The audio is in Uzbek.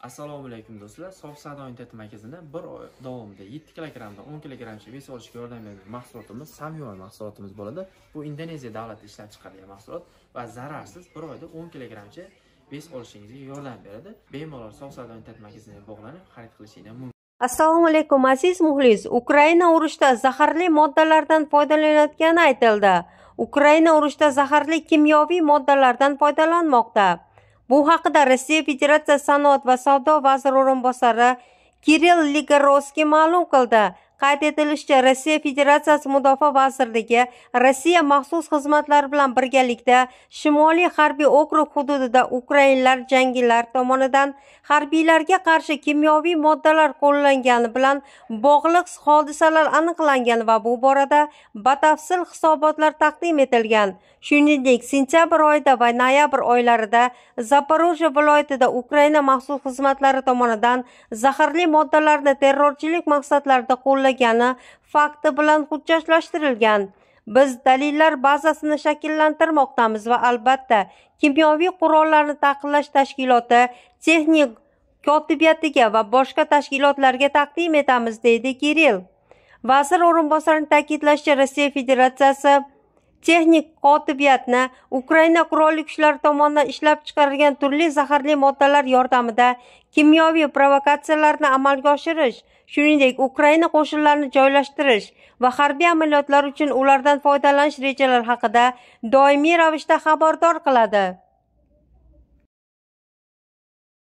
assalomu alaykum do'stlar. Sof savdo internet markazida bir oy davomida 7 kilogrammdan 10 kilogrammcha vес olishga yordam beradigan mahsulotimiz samyoy mahsulotimiz bo'ladi. Bu indoneziya davlati ishlab chiqargan mahsulot va zararsiz bir oyda 10 kilogrammcha vес olishingizga yordam beradi. Bemalol sof savdo internet markaziga bog'lanib xarid qilishingiz mumkin. Assalomu alaykum aziz muxlis. Ukraina urushda zaharli moddalardan foydalanayotgani aytildi. Ukraina urushda zaharli kimyoviy moddalardan foydalanmoqda. Бұл хақыда Ресей Федерация саноат ва сауда вазыр орынбасары Кирилл Лигаровский мәлім қылды. Qayd etilishicha rossiya federatsiyasi mudofaa vazirligi rossiya maxsus xizmatlari bilan birgalikda shimoliy harbiy okrug hududida ukrainlar jangarilar tomonidan harbiylarga qarshi kimyoviy moddalar qo'llangani bilan bog'liq hodisalar aniqlangan va bu borada batafsil hisobotlar taqdim etilgan. Shuningdek sentyabr oyida va noyabr oylarida zaporojye viloyatida ukraina maxsus xizmatlari tomonidan zaharli moddalarni terrorchilik maqsadlarida qo'llagani fakti bilan hujjatlashtirilgan biz dalillar bazasini shakllantirmoqdamiz va albatta kimyoviy qurollarni taqiqlash tashkiloti texnik kotibiyatiga va boshqa tashkilotlarga taqdim etamiz deydi kirill. Vazir o'rinbosarining ta'kidlashicha rossiya federatsiyasi texnik kotibiyatni ukraina qurolli kuchlari tomonidan ishlab chiqarilgan turli zaharli moddalar yordamida kimyoviy provokatsiyalarni amalga oshirish shuningdek ukraina qo'shinlarini joylashtirish va harbiy amaliyotlar uchun ulardan foydalanish rejalari haqida doimiy ravishda xabardor qiladi.